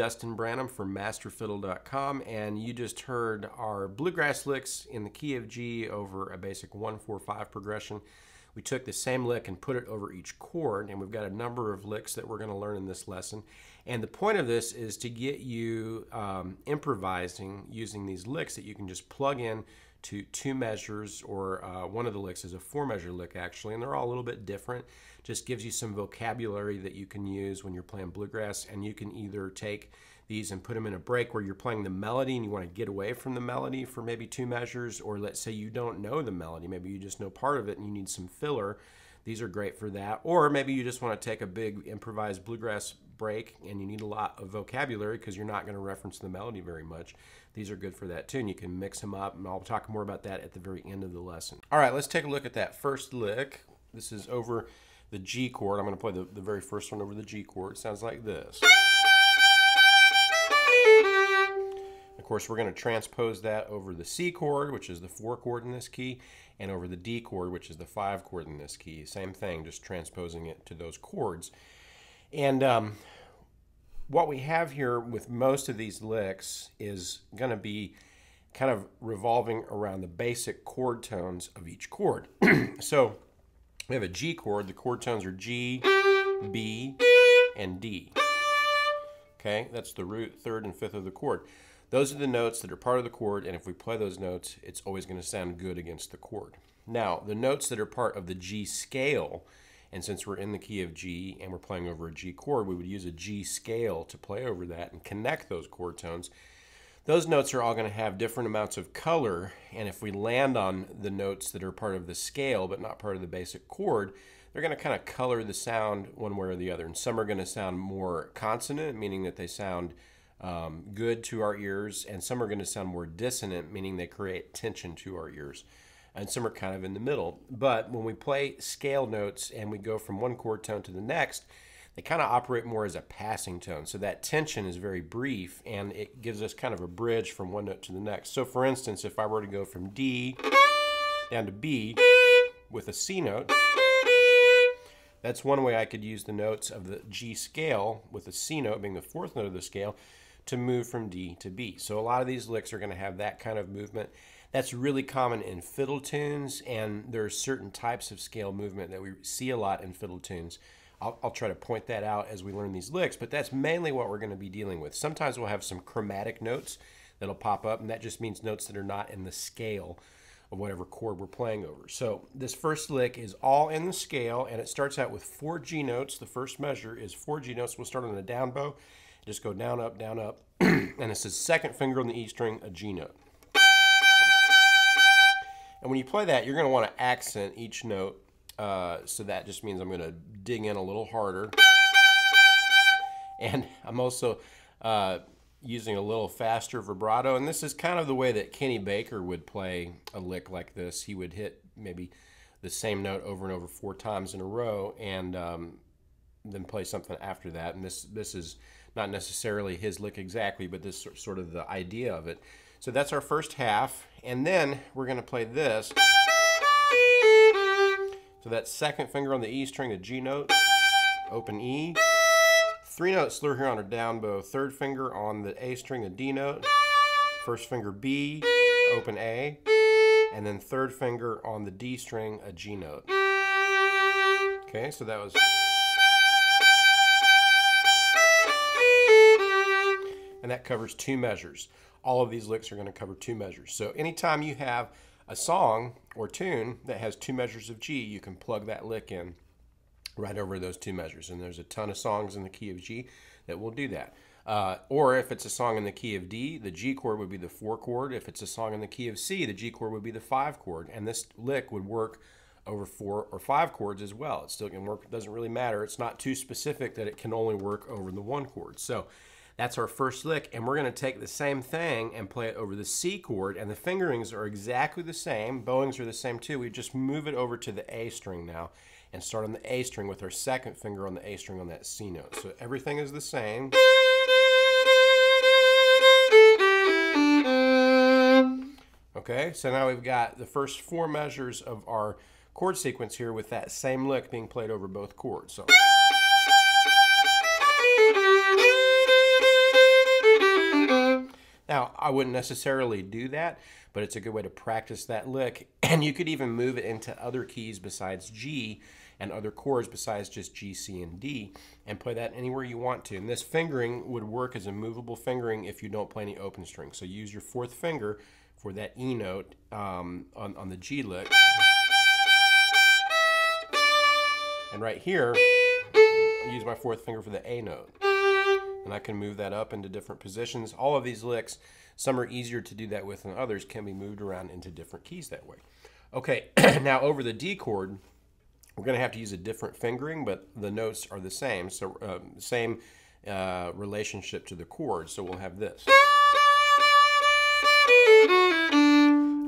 Justin Branum from MasterFiddle.com, and you just heard our bluegrass licks in the key of G over a basic 1-4-5 progression. We took the same lick and put it over each chord, and we've got a number of licks that we're going to learn in this lesson. And the point of this is to get you um, improvising using these licks that you can just plug in to two measures, or uh, one of the licks is a four measure lick actually, and they're all a little bit different. Just gives you some vocabulary that you can use when you're playing bluegrass, and you can either take these and put them in a break where you're playing the melody and you want to get away from the melody for maybe two measures, or let's say you don't know the melody, maybe you just know part of it and you need some filler. These are great for that. Or maybe you just want to take a big improvised bluegrass break and you need a lot of vocabulary because you're not going to reference the melody very much. These are good for that too, and you can mix them up, and I'll talk more about that at the very end of the lesson. All right, let's take a look at that first lick. This is over the G chord. I'm going to play the, the very first one over the G chord. It sounds like this. Of course, we're going to transpose that over the C chord, which is the 4 chord in this key, and over the D chord, which is the 5 chord in this key. Same thing, just transposing it to those chords. And um, what we have here with most of these licks is going to be kind of revolving around the basic chord tones of each chord. so we have a G chord. The chord tones are G, B, and D. Okay, that's the root, third, and fifth of the chord. Those are the notes that are part of the chord, and if we play those notes, it's always going to sound good against the chord. Now, the notes that are part of the G scale, and since we're in the key of G and we're playing over a G chord, we would use a G scale to play over that and connect those chord tones. Those notes are all going to have different amounts of color, and if we land on the notes that are part of the scale but not part of the basic chord, they're going to kind of color the sound one way or the other. And some are going to sound more consonant, meaning that they sound um, good to our ears, and some are going to sound more dissonant, meaning they create tension to our ears. And some are kind of in the middle. But when we play scale notes and we go from one chord tone to the next, they kind of operate more as a passing tone. So that tension is very brief and it gives us kind of a bridge from one note to the next. So for instance, if I were to go from D down to B with a C note, that's one way I could use the notes of the G scale with the C note being the fourth note of the scale to move from D to B. So a lot of these licks are going to have that kind of movement. That's really common in fiddle tunes, and there are certain types of scale movement that we see a lot in fiddle tunes. I'll, I'll, try to point that out as we learn these licks, but that's mainly what we're going to be dealing with. Sometimes we'll have some chromatic notes that'll pop up, and that just means notes that are not in the scale of whatever chord we're playing over. So this first lick is all in the scale, and it starts out with four G notes. The first measure is four G notes. We'll start on the down bow, just go down, up, down, up, and it's the second finger on the E string, a G note. And when you play that, you're going to want to accent each note. Uh, so that just means I'm going to dig in a little harder. And I'm also uh, using a little faster vibrato. And this is kind of the way that Kenny Baker would play a lick like this. He would hit maybe the same note over and over four times in a row and um, then play something after that. And this, this is not necessarily his lick exactly, but this sort of the idea of it. So that's our first half. And then we're going to play this. So that second finger on the E string, a G note, open E. Three note slur here on our down bow. Third finger on the A string, a D note. First finger B, open A. And then third finger on the D string, a G note. Okay, so that was... And that covers two measures all of these licks are going to cover two measures. So anytime you have a song or tune that has two measures of G, you can plug that lick in right over those two measures. And there's a ton of songs in the key of G that will do that. Uh, or if it's a song in the key of D, the G chord would be the four chord. If it's a song in the key of C, the G chord would be the five chord. And this lick would work over four or five chords as well. It still can work, it doesn't really matter. It's not too specific that it can only work over the one chord. So that's our first lick, and we're going to take the same thing and play it over the C chord, and the fingerings are exactly the same. Bowings are the same too. We just move it over to the A string now and start on the A string with our second finger on the A string on that C note. So everything is the same. Okay, so now we've got the first four measures of our chord sequence here with that same lick being played over both chords. So. Now, I wouldn't necessarily do that, but it's a good way to practice that lick. And you could even move it into other keys besides G and other chords besides just G, C, and D and play that anywhere you want to. And this fingering would work as a movable fingering if you don't play any open strings. So use your fourth finger for that E note um, on, on the G lick. And right here, use my fourth finger for the A note. And I can move that up into different positions. All of these licks, some are easier to do that with than others, can be moved around into different keys that way. Okay, now over the D chord, we're going to have to use a different fingering, but the notes are the same. So um, same uh, relationship to the chord. So we'll have this.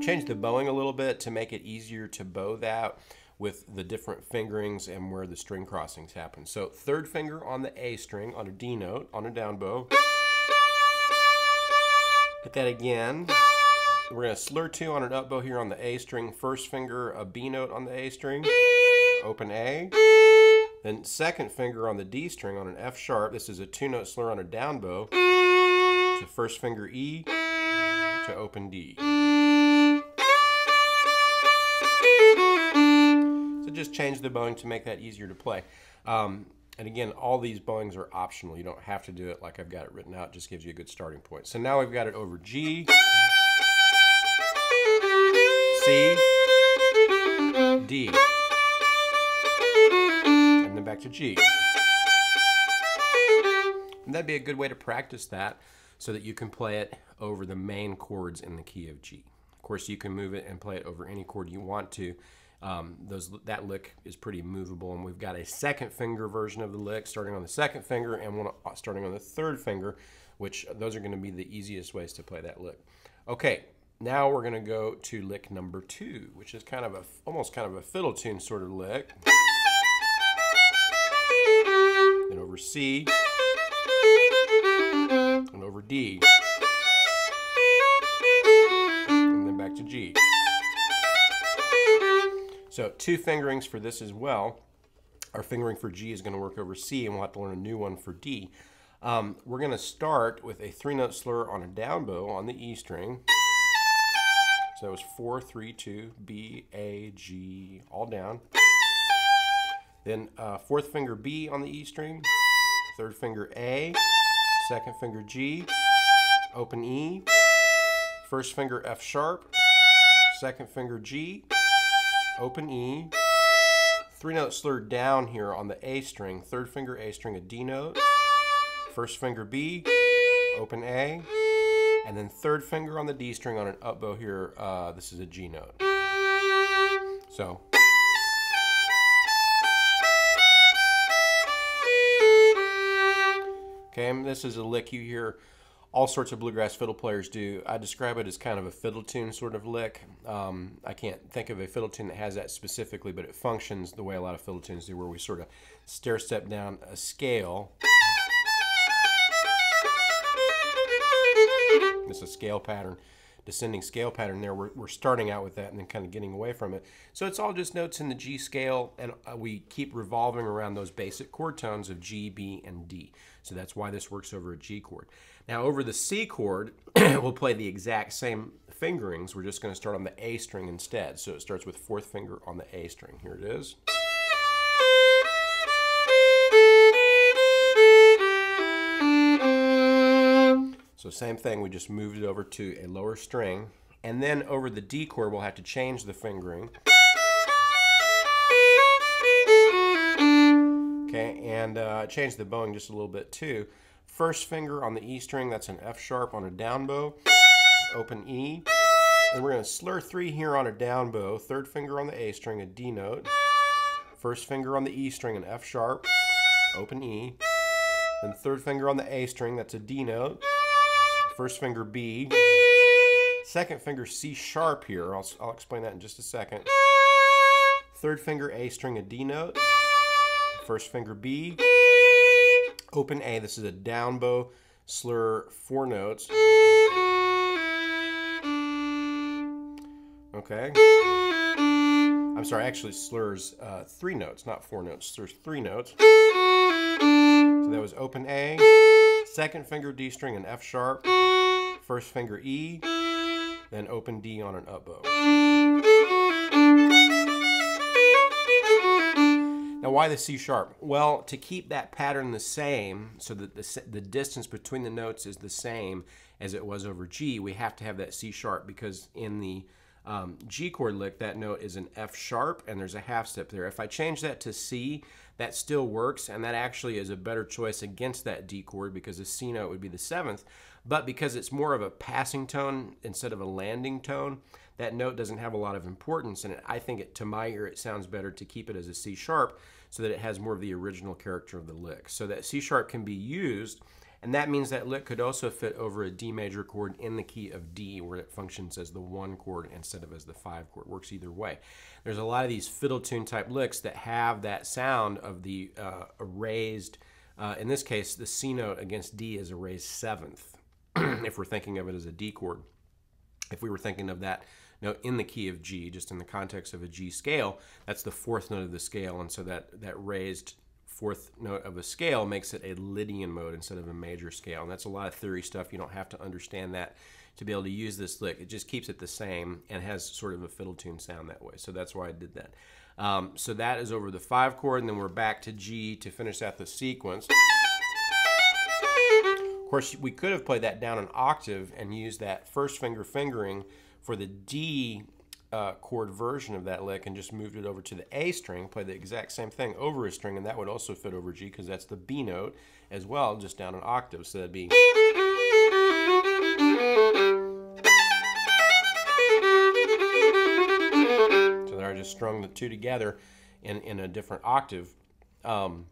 Change the bowing a little bit to make it easier to bow that with the different fingerings and where the string crossings happen. So third finger on the A string on a D note on a down bow. Hit that again. We're to slur two on an up bow here on the A string. First finger, a B note on the A string. Open A. Then second finger on the D string on an F sharp. This is a two note slur on a down bow. To first finger E to open D. just change the bowing to make that easier to play. Um, and again, all these bowings are optional. You don't have to do it like I've got it written out. It just gives you a good starting point. So now we've got it over G, C, D, and then back to G. And that'd be a good way to practice that so that you can play it over the main chords in the key of G. Of course, you can move it and play it over any chord you want to. Um, those that lick is pretty movable, and we've got a second finger version of the lick starting on the second finger and one uh, starting on the third finger, which those are going to be the easiest ways to play that lick. Okay, now we're going to go to lick number two, which is kind of a almost kind of a fiddle tune sort of lick. And over C, and over D, and then back to G. So two fingerings for this as well. Our fingering for G is going to work over C, and we'll have to learn a new one for D. Um, we're going to start with a three-note slur on a down bow on the E string. So that was four, three, two, B, A, G, all down. Then uh, fourth finger B on the E string, third finger A, second finger G, open E, first finger F sharp, second finger G, open E, three note slur down here on the A string, third finger A string, a D note, first finger B, open A, and then third finger on the D string on an up bow here, uh, this is a G note. So. Okay, this is a lick you hear all sorts of bluegrass fiddle players do. I describe it as kind of a fiddle tune sort of lick. Um, I can't think of a fiddle tune that has that specifically, but it functions the way a lot of fiddle tunes do, where we sort of stair step down a scale. It's a scale pattern, descending scale pattern there. We're, we're starting out with that and then kind of getting away from it. So it's all just notes in the G scale, and uh, we keep revolving around those basic chord tones of G, B, and D. So that's why this works over a G chord. Now over the C chord, we'll play the exact same fingerings. We're just going to start on the A string instead. So it starts with fourth finger on the A string. Here it is. So same thing, we just moved it over to a lower string. And then over the D chord, we'll have to change the fingering. Okay, and uh, change the bowing just a little bit too. First finger on the E string, that's an F sharp on a down bow. Open E. And we're going to slur three here on a down bow. Third finger on the A string, a D note. First finger on the E string, an F sharp. Open E. Then third finger on the A string, that's a D note. First finger B. Second finger C sharp here. I'll, I'll explain that in just a second. Third finger A string, a D note. First finger B open A. This is a down bow slur, four notes. Okay. I'm sorry, actually slurs uh, three notes, not four notes. Slurs three notes. So that was open A, second finger D string and F sharp, first finger E, then open D on an up bow. Now, why the C sharp? Well, to keep that pattern the same, so that the, the distance between the notes is the same as it was over G, we have to have that C sharp because in the um, G chord lick, that note is an F sharp and there's a half step there. If I change that to C, that still works and that actually is a better choice against that D chord because the C note would be the seventh. But because it's more of a passing tone instead of a landing tone, that note doesn't have a lot of importance. And I think it, to my ear, it sounds better to keep it as a C sharp so that it has more of the original character of the lick. So that C sharp can be used and that means that lick could also fit over a D major chord in the key of D, where it functions as the one chord instead of as the five chord. Works either way. There's a lot of these fiddle tune type licks that have that sound of the uh, raised, uh, in this case, the C note against D is a raised seventh, if we're thinking of it as a D chord. If we were thinking of that note in the key of G, just in the context of a G scale, that's the fourth note of the scale, and so that, that raised fourth note of a scale makes it a Lydian mode instead of a major scale. And that's a lot of theory stuff. You don't have to understand that to be able to use this lick. It just keeps it the same and has sort of a fiddle tune sound that way. So that's why I did that. Um, so that is over the five chord, and then we're back to G to finish out the sequence. Of course, we could have played that down an octave and used that first finger fingering for the D uh, chord version of that lick and just moved it over to the A string, play the exact same thing over a string, and that would also fit over G because that's the B note as well, just down an octave. So that'd be. So there I just strung the two together in, in a different octave. Um,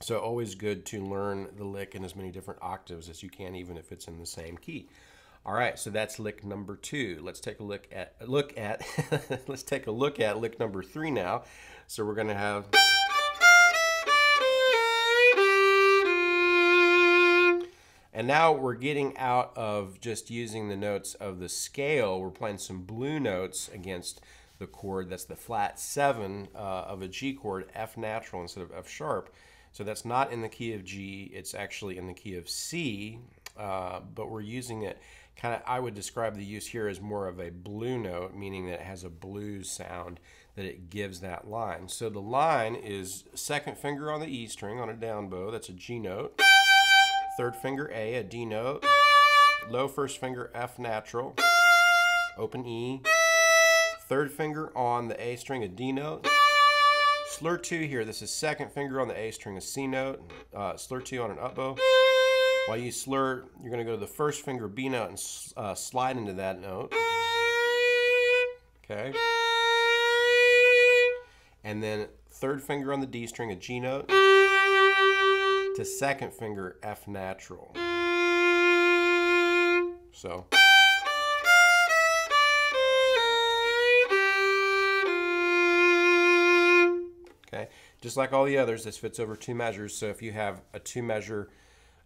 so always good to learn the lick in as many different octaves as you can, even if it's in the same key. All right, so that's lick number two. Let's take a look at look at let's take a look at lick number three now. So we're gonna have And now we're getting out of just using the notes of the scale. We're playing some blue notes against the chord. That's the flat seven uh, of a G chord, F natural instead of F sharp. So that's not in the key of G. It's actually in the key of C, uh, but we're using it kind of I would describe the use here as more of a blue note, meaning that it has a blues sound that it gives that line. So the line is second finger on the E string on a down bow, that's a G note. Third finger A, a D note. Low first finger F natural. Open E. Third finger on the A string, a D note. Slur 2 here, this is second finger on the A string, a C note. Uh, slur 2 on an up bow. While you slur, you're going to go to the first finger B note and uh, slide into that note. Okay. And then third finger on the D string, a G note, to second finger F natural. So. Okay, just like all the others, this fits over two measures. So if you have a two measure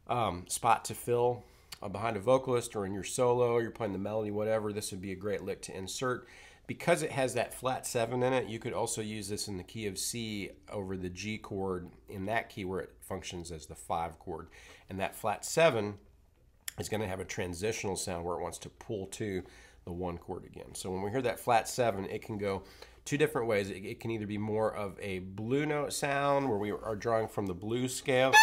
um, spot to fill uh, behind a vocalist or in your solo, you're playing the melody, whatever, this would be a great lick to insert. Because it has that flat seven in it, you could also use this in the key of C over the G chord in that key where it functions as the five chord. And that flat seven is going to have a transitional sound where it wants to pull to the one chord again. So when we hear that flat seven, it can go two different ways. It, it can either be more of a blue note sound where we are drawing from the blues scale.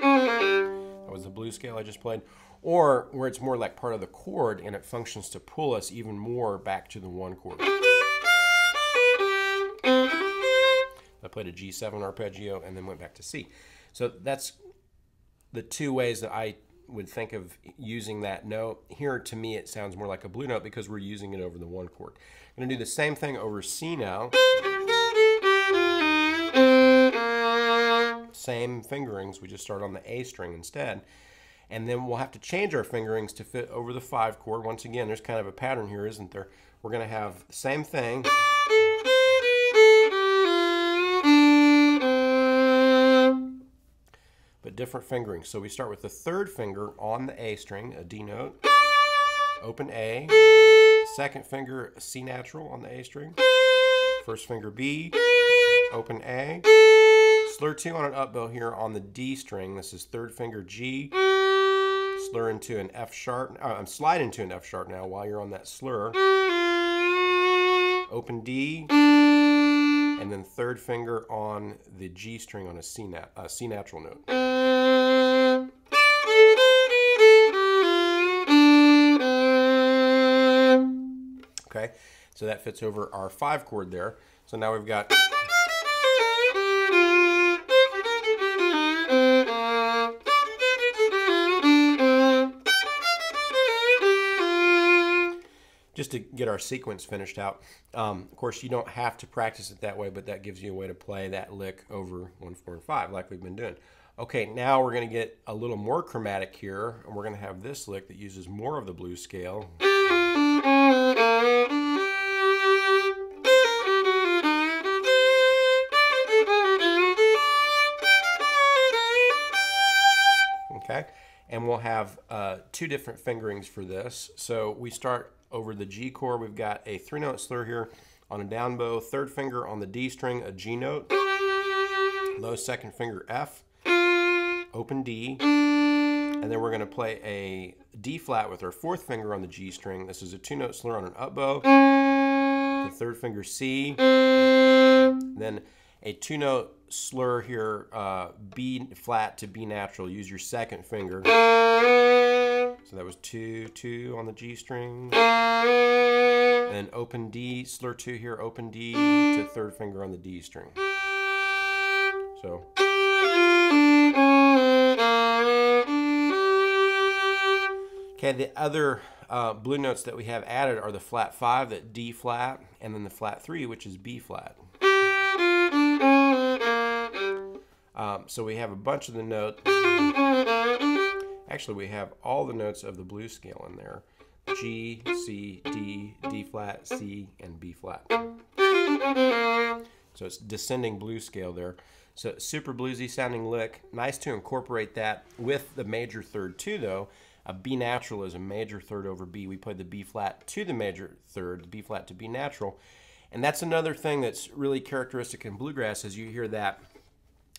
That was the blues scale I just played. Or where it's more like part of the chord and it functions to pull us even more back to the one chord. I played a G7 arpeggio and then went back to C. So that's the two ways that I would think of using that note. Here, to me, it sounds more like a blue note because we're using it over the one chord. I'm going to do the same thing over C now. Same fingerings. We just start on the A string instead. And then we'll have to change our fingerings to fit over the five chord. Once again, there's kind of a pattern here, isn't there? We're going to have the same thing. But different fingerings. So we start with the third finger on the A string, a D note. Open A. Second finger, C natural on the A string. First finger B. Open A slur 2 on an up bow here on the D string. This is third finger G, slur into an F sharp. Uh, I'm slide into an F sharp now while you're on that slur. Open D, and then third finger on the G string on a C, nat, uh, C natural note. Okay, so that fits over our five chord there. So now we've got. Get our sequence finished out. Um, of course, you don't have to practice it that way, but that gives you a way to play that lick over 1, 4, and 5 like we've been doing. Okay, now we're going to get a little more chromatic here, and we're going to have this lick that uses more of the blues scale. Okay, and we'll have uh, two different fingerings for this. So we start over the G chord, we've got a three note slur here on a down bow, third finger on the D string, a G note, low second finger F, open D, and then we're going to play a D flat with our fourth finger on the G string. This is a two note slur on an up bow, the third finger C, then a two note slur here, uh, B flat to B natural. Use your second finger. So that was two, two on the G string. And open D, slur two here, open D to third finger on the D string. So. Okay, the other uh, blue notes that we have added are the flat five, that D flat, and then the flat three, which is B flat. Um, so we have a bunch of the notes. Actually, we have all the notes of the blues scale in there. G, C, D, D flat, C, and B flat. So it's descending blues scale there. So super bluesy sounding lick. Nice to incorporate that with the major third too though. A B natural is a major third over B. We played the B flat to the major third, the B flat to B natural. And that's another thing that's really characteristic in bluegrass is you hear that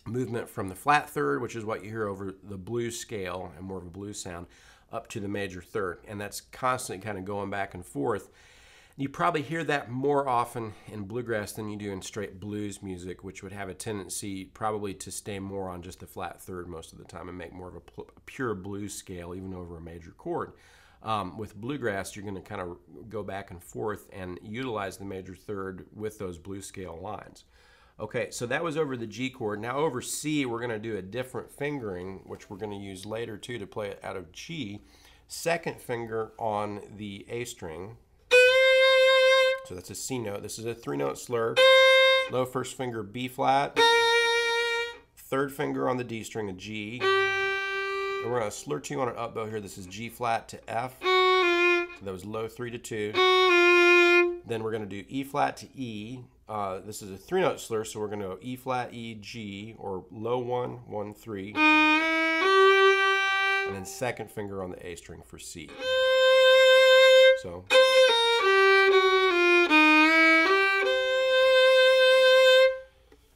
movement from the flat third, which is what you hear over the blues scale and more of a blues sound, up to the major third. And that's constantly kind of going back and forth. You probably hear that more often in bluegrass than you do in straight blues music, which would have a tendency probably to stay more on just the flat third most of the time and make more of a, pure blues scale, even over a major chord. Um, with bluegrass, you're going to kind of go back and forth and utilize the major third with those blues scale lines. Okay, so that was over the G chord. Now over C, we're going to do a different fingering, which we're going to use later too to play it out of G. Second finger on the A string. So that's a C note. This is a three note slur. Low first finger B flat. Third finger on the D string, a G. And we're going to slur two on an up bow here. This is G flat to F. So that was low three to two. Then we're going to do E flat to E. Uh, this is a three note slur, so we're going to go E flat, E, G, or low one, one, three. And then second finger on the A string for C. So.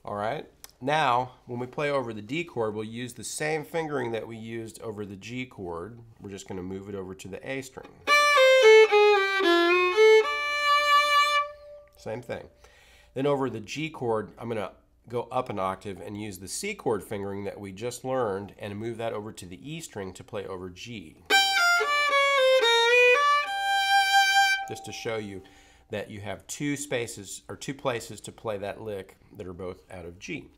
All right. Now, when we play over the D chord, we'll use the same fingering that we used over the G chord. We're just going to move it over to the A string. Same thing. Then over the G chord, I'm going to go up an octave and use the C chord fingering that we just learned and move that over to the E string to play over G. Just to show you that you have two spaces or two places to play that lick that are both out of G.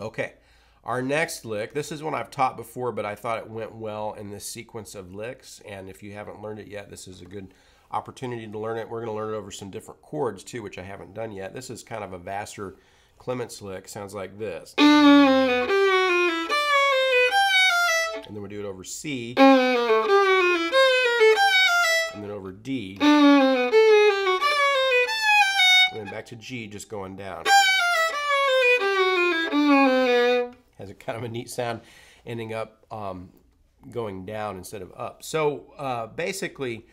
Okay, our next lick, this is one I've taught before, but I thought it went well in this sequence of licks, and if you haven't learned it yet, this is a good opportunity to learn it. We're going to learn it over some different chords too, which I haven't done yet. This is kind of a Vassar Clements lick. Sounds like this. And then we do it over C. And then over D. And then back to G, just going down. Has a kind of a neat sound ending up um, going down instead of up. So uh, basically,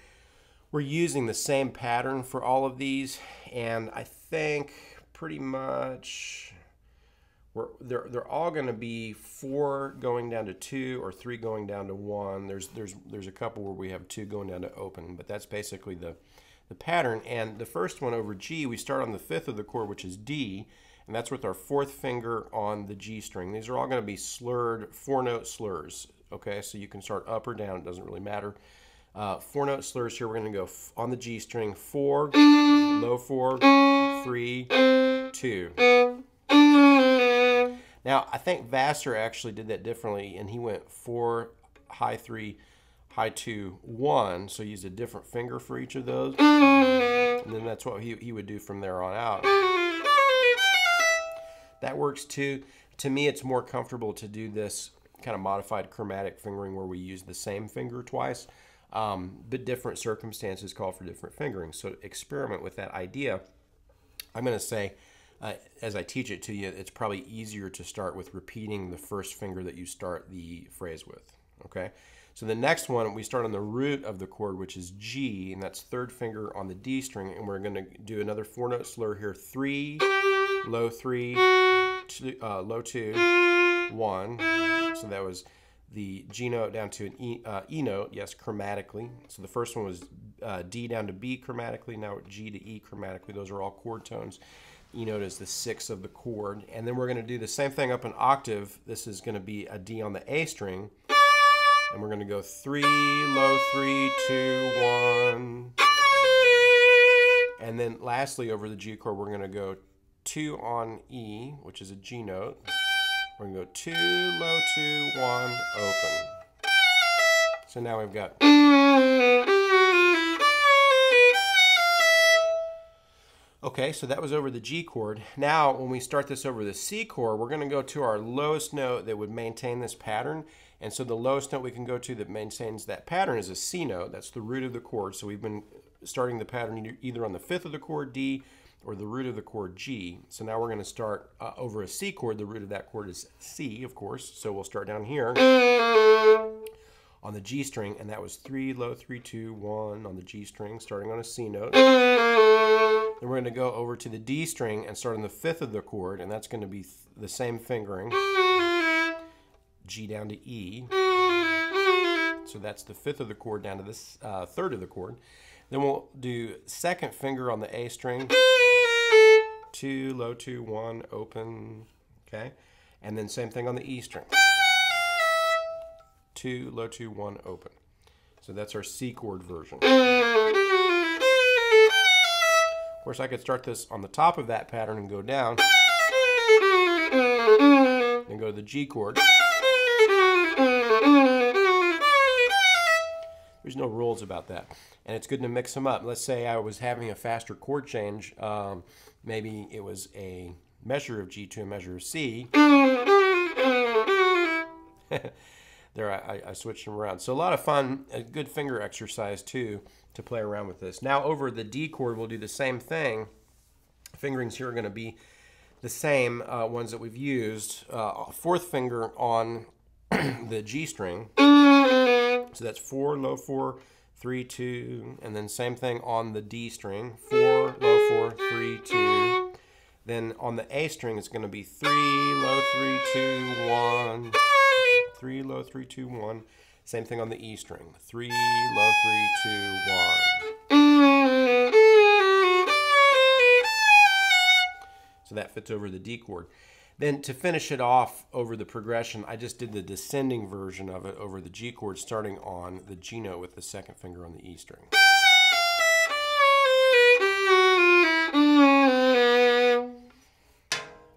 we're using the same pattern for all of these, and I think pretty much we're, they're, they're all going to be four going down to two or three going down to one. There's, there's, there's a couple where we have two going down to open, but that's basically the, the pattern. And the first one over G, we start on the fifth of the chord, which is D, and that's with our fourth finger on the G string. These are all going to be slurred, four note slurs. Okay, so you can start up or down, it doesn't really matter. Uh, four note slurs here, we're going to go on the G string, four, low four, three, two. Now, I think Vassar actually did that differently, and he went four, high three, high two, one. So he used a different finger for each of those. And then that's what he, he would do from there on out. That works too. To me, it's more comfortable to do this kind of modified chromatic fingering where we use the same finger twice. Um, but different circumstances call for different fingering. So experiment with that idea. I'm going to say, uh, as I teach it to you, it's probably easier to start with repeating the first finger that you start the phrase with. Okay. So the next one, we start on the root of the chord, which is G, and that's third finger on the D string, and we're going to do another four note slur here. Three, low three, two, uh, low two, one. So that was the G note down to an E, uh, e note, yes, chromatically. So the first one was uh, D down to B chromatically, now G to E chromatically. Those are all chord tones. E note is the sixth of the chord. And then we're going to do the same thing up an octave. This is going to be a D on the A string. And we're going to go three, low three, two, one. And then lastly, over the G chord, we're going to go two on E, which is a G note. We're going to go two, low two, one, open. So now we've got. Okay, so that was over the G chord. Now, when we start this over the C chord, we're going to go to our lowest note that would maintain this pattern. And so the lowest note we can go to that maintains that pattern is a C note. That's the root of the chord. So we've been starting the pattern either on the fifth of the chord D or the root of the chord G. So now we're going to start uh, over a C chord. The root of that chord is C, of course. So we'll start down here on the G string, and that was three, low, three, two, one on the G string, starting on a C note. Then we're going to go over to the D string and start on the fifth of the chord, and that's going to be the same fingering. G down to E. So that's the fifth of the chord down to this uh, third of the chord. Then we'll do second finger on the A string. Two, low two, one, open. Okay. And then same thing on the E string. Two, low two, one, open. So that's our C chord version. Of course, I could start this on the top of that pattern and go down. And go to the G chord. There's no rules about that. And it's good to mix them up. Let's say I was having a faster chord change. Um, maybe it was a measure of G to a measure of C. there, I, I, switched them around. So a lot of fun, a good finger exercise too to play around with this. Now over the D chord, we'll do the same thing. Fingerings here are going to be the same uh, ones that we've used. Uh, fourth finger on the G string. So that's four, low four, three, two, and then same thing on the D string. Four, low four, three, two. Then on the A string, it's going to be three, low three, two, one. Three, low three, two, one. Same thing on the E string. Three, low, three, two, one. So that fits over the D chord. Then to finish it off over the progression, I just did the descending version of it over the G chord, starting on the G note with the second finger on the E string.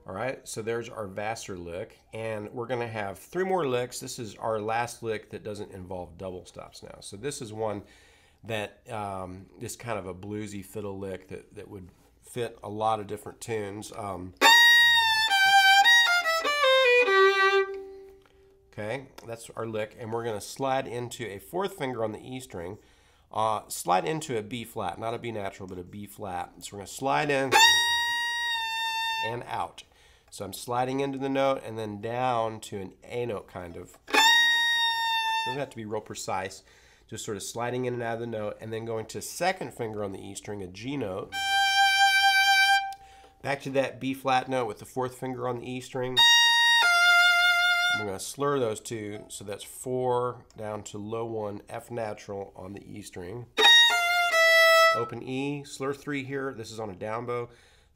All right, so there's our Vassar lick, and we're going to have three more licks. This is our last lick that doesn't involve double stops now. So this is one that um, is kind of a bluesy fiddle lick that, that would fit a lot of different tunes. Um, okay, that's our lick, and we're going to slide into a fourth finger on the E string. Uh, slide into a B flat, not a B natural, but a B flat. So we're going to slide in and out. So I'm sliding into the note and then down to an A note kind of. Doesn't have to be real precise. Just sort of sliding in and out of the note and then going to second finger on the E string, a G note. Back to that B flat note with the fourth finger on the E string. I'm going to slur those two, so that's four down to low one, F natural on the E string. Open E, slur three here. This is on a down bow.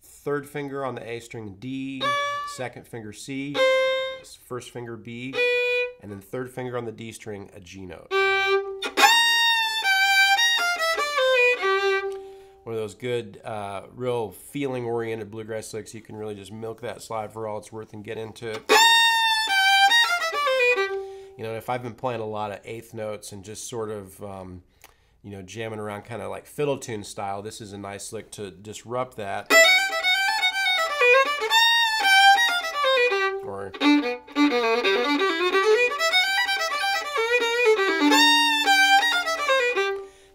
Third finger on the A string D, second finger C, first finger B, and then third finger on the D string, a G note. One of those good, uh, real feeling oriented bluegrass licks. You can really just milk that slide for all it's worth and get into it. You know, if I've been playing a lot of eighth notes and just sort of, um, you know, jamming around kind of like fiddle tune style, this is a nice lick to disrupt that. Or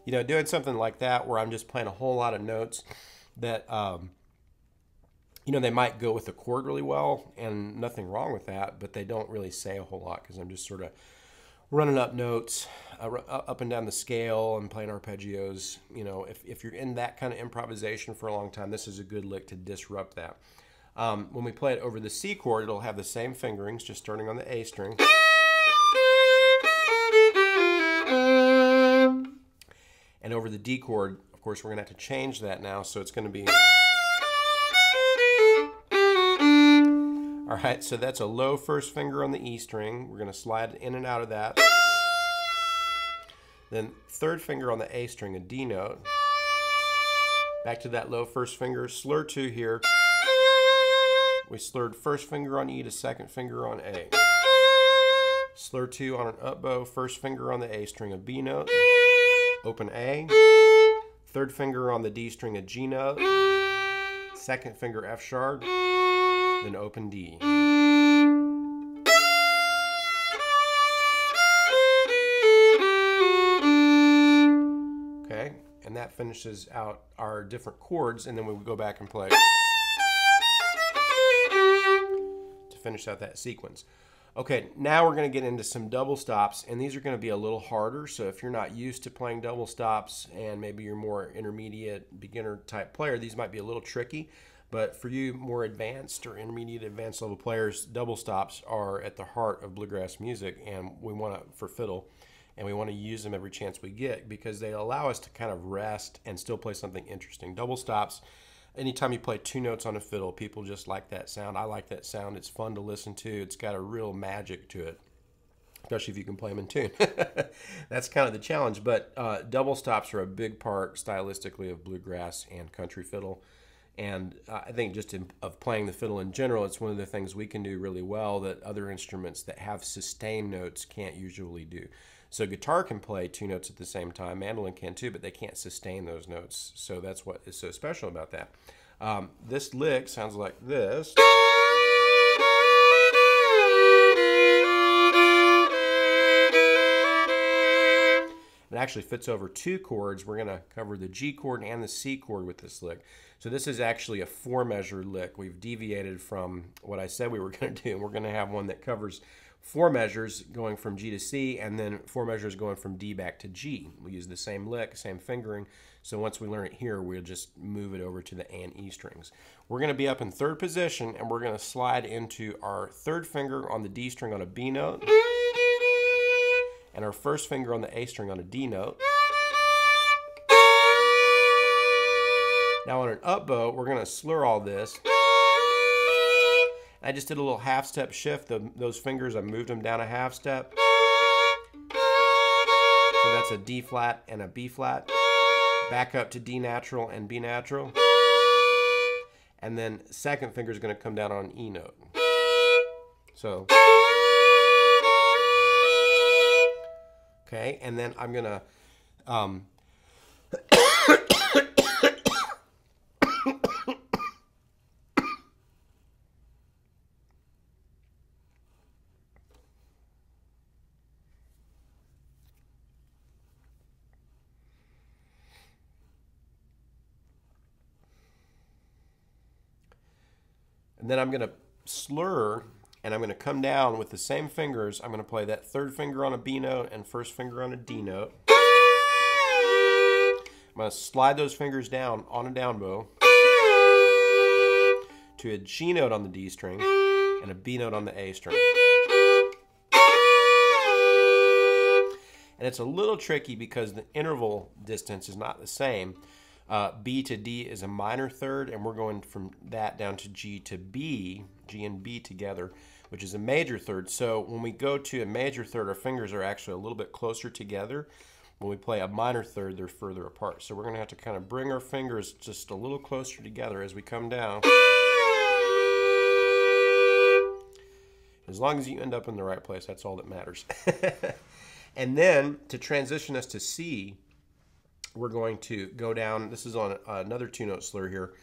you know, doing something like that where I'm just playing a whole lot of notes that, um, you know, they might go with the chord really well, and nothing wrong with that, but they don't really say a whole lot because I'm just sort of running up notes uh, up and down the scale and playing arpeggios. You know, if, if you're in that kind of improvisation for a long time, this is a good lick to disrupt that. Um, when we play it over the C chord, it'll have the same fingerings, just starting on the A string. And over the D chord, of course, we're going to have to change that now, so it's going to be... All right, so that's a low first finger on the E string. We're to slide in and out of that. Then third finger on the A string, a D note. Back to that low first finger, slur two here. We slurred first finger on E to second finger on A. Slur two on an up bow, first finger on the A string, a B note open A, third finger on the D string, a G note, second finger F sharp, then open D. Okay, and that finishes out our different chords, and then we would go back and play to finish out that sequence. Okay, now we're going to get into some double stops, and these are going to be a little harder. So if you're not used to playing double stops and maybe you're more intermediate beginner type player, these might be a little tricky. But for you more advanced or intermediate advanced level players, double stops are at the heart of bluegrass music, and we want to for fiddle, and we want to use them every chance we get because they allow us to kind of rest and still play something interesting. Double stops anytime you play two notes on a fiddle, people just like that sound. I like that sound. It's fun to listen to. It's got a real magic to it, especially if you can play them in tune. That's kind of the challenge. But uh, double stops are a big part stylistically of bluegrass and country fiddle. And I think just in, of playing the fiddle in general, it's one of the things we can do really well that other instruments that have sustained notes can't usually do. So guitar can play two notes at the same time, mandolin can too, but they can't sustain those notes. So that's what is so special about that. Um, this lick sounds like this. It actually fits over two chords. We're going to cover the G chord and the C chord with this lick. So this is actually a four measure lick. We've deviated from what I said we were going to do. We're going to have one that covers four measures going from G to C, and then four measures going from D back to G. We use the same lick, same fingering. So once we learn it here, we'll just move it over to the A and E strings. We're going to be up in third position, and we're going to slide into our third finger on the D string on a B note, and our first finger on the A string on a D note. Now on an up bow, we're going to slur all this. I just did a little half step shift. The, those fingers, I moved them down a half step. So that's a D flat and a B flat. Back up to D natural and B natural. And then second finger is going to come down on E note. So. Okay, and then I'm going to um, And then I'm going to slur and I'm going to come down with the same fingers. I'm going to play that third finger on a B note and first finger on a D note. I'm going to slide those fingers down on a down bow. to a G note on the D string and a B note on the A string. And it's a little tricky because the interval distance is not the same. Uh, B to D is a minor third, and we're going from that down to G to B, G and B together, which is a major third. So when we go to a major third, our fingers are actually a little bit closer together. When we play a minor third, they're further apart. So we're going to have to kind of bring our fingers just a little closer together as we come down. As long as you end up in the right place, that's all that matters. and then to transition us to C, we're going to go down. This is on another two note slur here.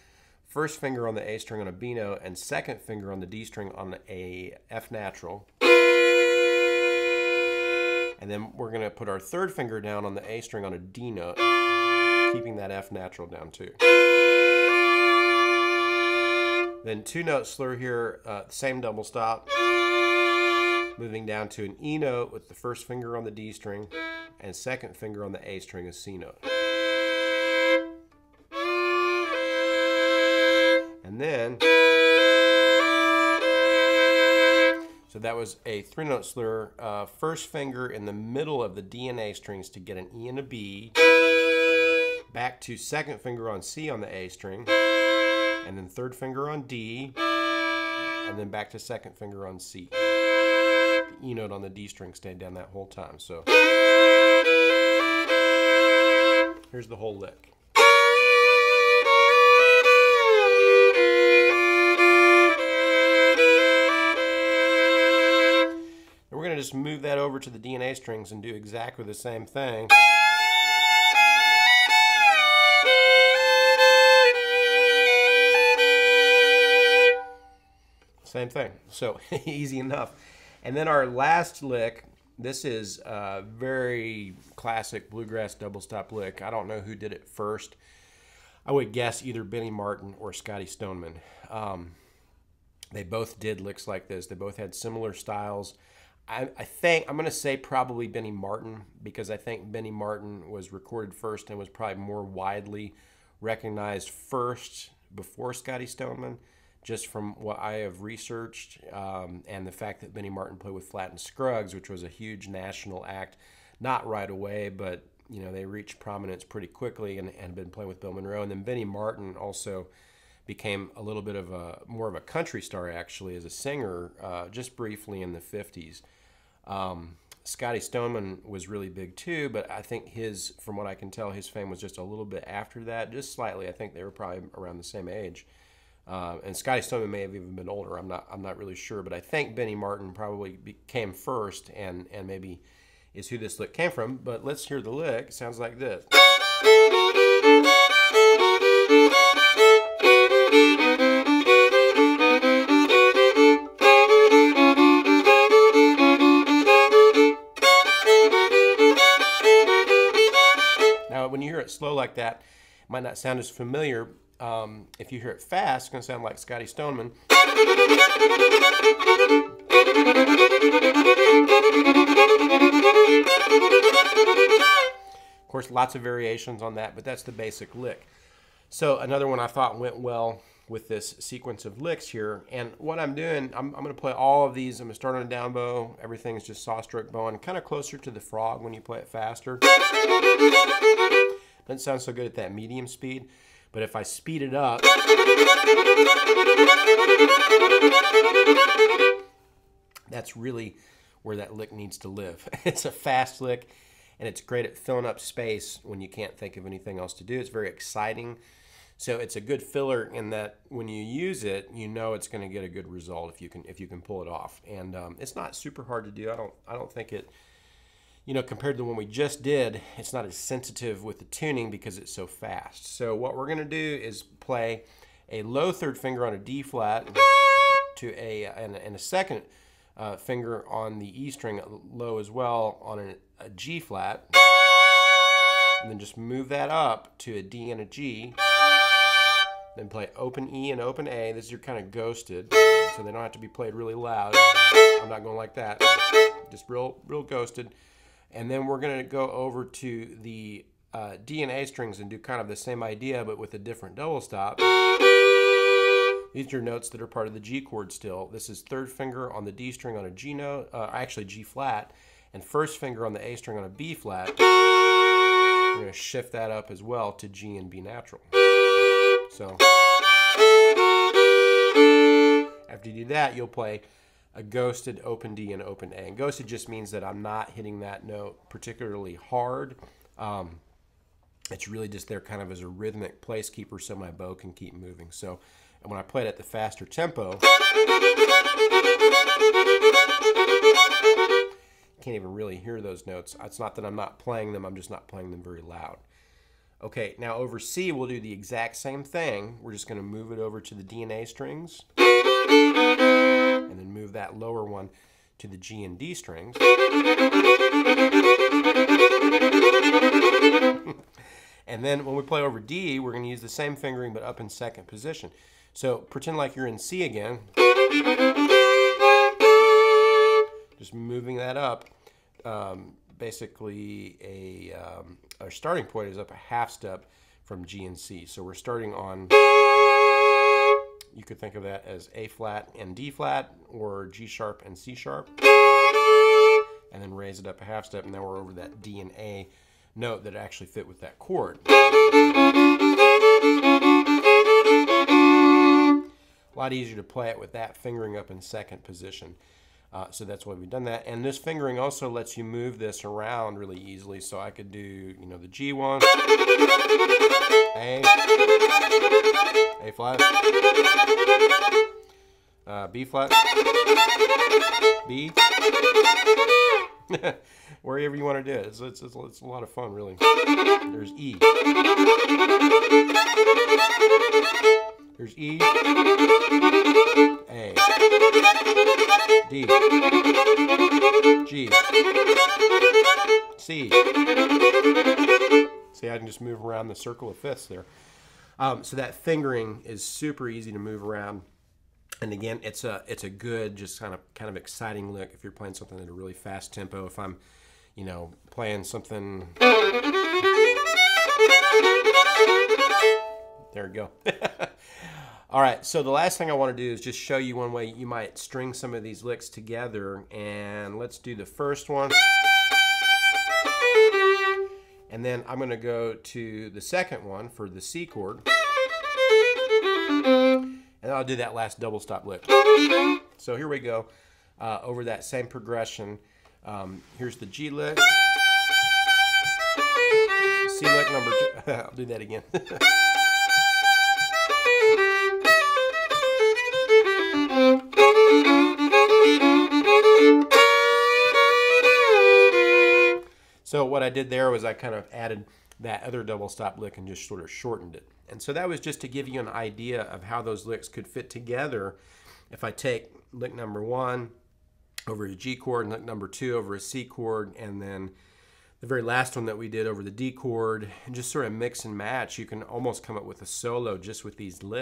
First finger on the A string on a B note, and second finger on the D string on a F natural. And then we're going to put our third finger down on the A string on a D note, keeping that F natural down too. Then two note slur here, uh, same double stop. Moving down to an E note with the first finger on the D string and second finger on the A string a C note. Then, so that was a three note slur. Uh, first finger in the middle of the D and A strings to get an E and a B. Back to second finger on C on the A string. And then third finger on D. And then back to second finger on C. The E note on the D string stayed down that whole time. So here's the whole lick. Just move that over to the D and A strings and do exactly the same thing. Same thing. So easy enough. And then our last lick, this is a very classic bluegrass double stop lick. I don't know who did it first. I would guess either Benny Martin or Scotty Stoneman. Um, they both did licks like this. They both had similar styles. I, I think I'm going to say probably Benny Martin because I think Benny Martin was recorded first and was probably more widely recognized first before Scotty Stoneman just from what I have researched um, and the fact that Benny Martin played with Flatt and Scruggs, which was a huge national act, not right away, but you know they reached prominence pretty quickly and, and been playing with Bill Monroe. And then Benny Martin also became a little bit of a more of a country star actually as a singer, uh, just briefly in the '50s. Um, Scotty Stoneman was really big too, but I think his, from what I can tell, his fame was just a little bit after that, just slightly. I think they were probably around the same age. Uh, and Scotty Stoneman may have even been older. I'm not. I'm not really sure, but I think Benny Martin probably came first, and and maybe is who this lick came from. But let's hear the lick. Sounds like this. It slow like that, it might not sound as familiar, um, if you hear it fast, it's going to sound like Scotty Stoneman. Of course, lots of variations on that, but that's the basic lick. So another one I thought went well with this sequence of licks here. And what I'm doing, I'm, I'm going to play all of these. I'm going to start on a down bow. Everything's just saw stroke bowing, kind of closer to the frog when you play it faster. Doesn't sound so good at that medium speed. But if I speed it up, that's really where that lick needs to live. it's a fast lick, and it's great at filling up space when you can't think of anything else to do. It's very exciting. So it's a good filler in that when you use it, you know it's going to get a good result if you can if you can pull it off. And um, it's not super hard to do. I don't I don't think it you know, compared to the one we just did, it's not as sensitive with the tuning because it's so fast. So what we're going to do is play a low third finger on a D flat to a and, and a second uh, finger on the E string low as well on a G flat, and then just move that up to a D and a G. Then play open E and open A. This is your kind of ghosted, so they don't have to be played really loud. I'm not going like that. Just real, real ghosted. And then we're going to go over to the uh, D and A strings and do kind of the same idea, but with a different double stop. These are notes that are part of the G chord still. This is third finger on the D string on a G note, uh, actually G flat, and first finger on the A string on a B flat. We're going to shift that up as well to G and B natural. So after you do that, you'll play a ghosted open D and open A. And ghosted just means that I'm not hitting that note particularly hard. Um, it's really just there kind of as a rhythmic placekeeper so my bow can keep moving. So and when I play it at the faster tempo, can't even really hear those notes. It's not that I'm not playing them, I'm just not playing them very loud. Okay, now over C, we'll do the exact same thing. We're just going to move it over to the D and A strings, move that lower one to the G and D strings. and then when we play over D, we're going to use the same fingering but up in second position. So pretend like you're in C again. Just moving that up. Um, basically, a um, our starting point is up a half step from G and C. So we're starting on. You could think of that as A flat and D flat, or G sharp and C sharp, and then raise it up a half step, and now we're over that D and A note that actually fit with that chord. A lot easier to play it with that fingering up in second position. Uh, so that's why we've done that. And this fingering also lets you move this around really easily. So I could do, you know, the G one, A, A flat, uh, B flat, B, wherever you want to do it. It's, it's, it's, it's a lot of fun, really. There's E. There's E, A, D, G, C. See, I can just move around the circle of fifths there. Um, so that fingering is super easy to move around. And again, it's a it's a good, just kind of kind of exciting look if you're playing something at a really fast tempo. If I'm, you know, playing something. There we go. All right, so the last thing I want to do is just show you one way you might string some of these licks together. And let's do the first one. And then I'm going to go to the second one for the C chord. And I'll do that last double stop lick. So here we go uh, over that same progression. Um, here's the G lick. C lick number two. I'll do that again. So what I did there was I kind of added that other double stop lick and just sort of shortened it. And so that was just to give you an idea of how those licks could fit together. If I take lick number one over a G chord and lick number two over a C chord and then the very last one that we did over the D chord and just sort of mix and match, you can almost come up with a solo just with these licks.